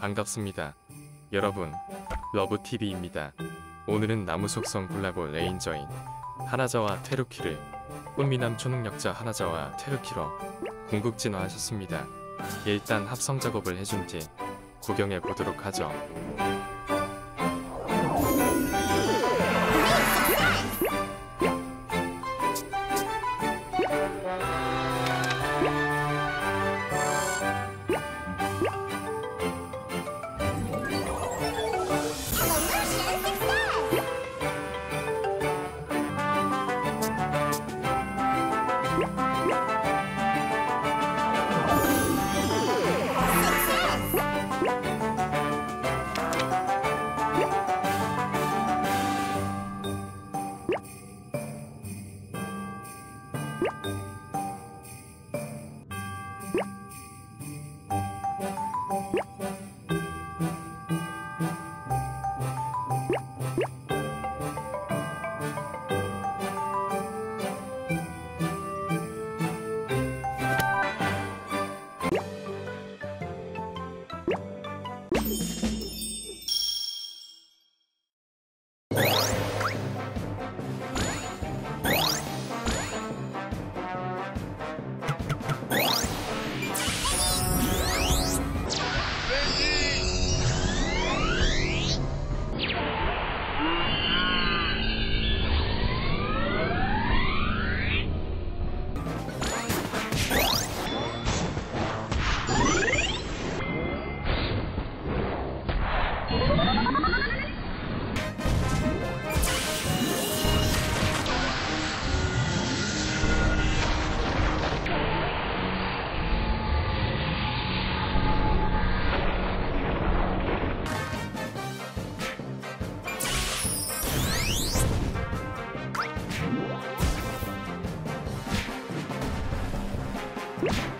반갑습니다. 여러분, 러브TV입니다. 오늘은 나무 속성 콜라보 레인저인 하나자와 테루키를 꽃미남 초능력자 하나자와 테루키로 궁극진화하셨습니다. 일단 합성 작업을 해준 뒤 구경해 보도록 하죠. Success! You